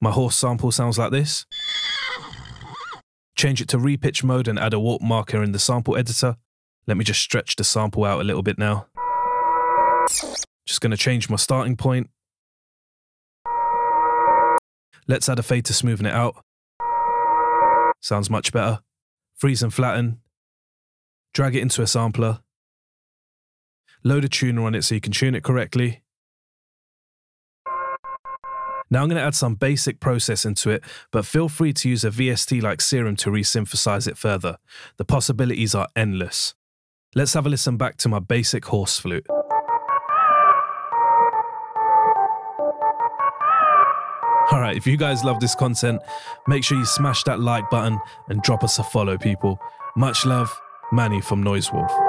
My horse sample sounds like this. Change it to repitch mode and add a warp marker in the sample editor. Let me just stretch the sample out a little bit now. Just going to change my starting point. Let's add a fade to smoothen it out. Sounds much better. Freeze and flatten. Drag it into a sampler. Load a tuner on it so you can tune it correctly. Now I'm going to add some basic processing to it, but feel free to use a VST like Serum to resynthesize it further. The possibilities are endless. Let's have a listen back to my basic horse flute. Alright, if you guys love this content, make sure you smash that like button and drop us a follow, people. Much love, Manny from Noise Wolf.